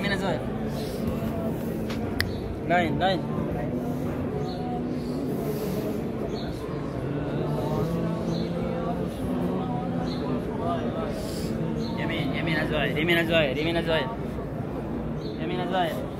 Give me the joy. Nine, nine. Give me, give me the joy. Give me the joy. Give me the joy. Give me the joy.